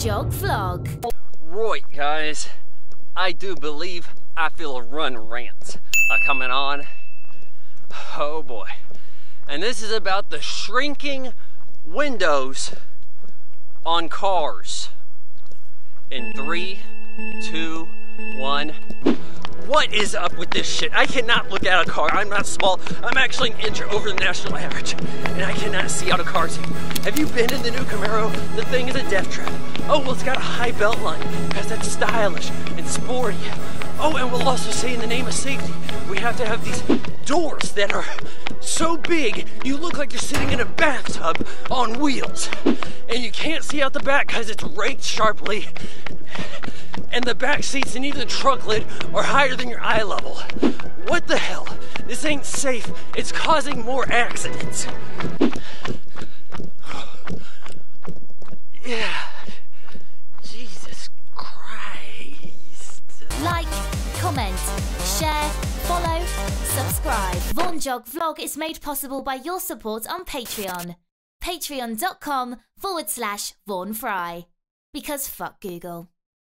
Jog Vlog. Right, guys. I do believe I feel a run rant uh, coming on. Oh boy. And this is about the shrinking windows on cars. In three, two, one. What is up with this shit? I cannot look at a car. I'm not small. I'm actually an inch over the national average. And I cannot see out of cars. Have you been in the new Camaro? The thing is a death trap. Oh, well, it's got a high belt line because that's stylish and sporty. Oh, and we'll also say in the name of safety, we have to have these doors that are so big you look like you're sitting in a bathtub on wheels. And you can't see out the back because it's raked sharply and the back seats and even the trunk lid are higher than your eye level. What the hell? This ain't safe. It's causing more accidents. Comment, share, follow, subscribe. Vaughan Jog Vlog is made possible by your support on Patreon. Patreon.com forward slash Vaughan Fry. Because fuck Google.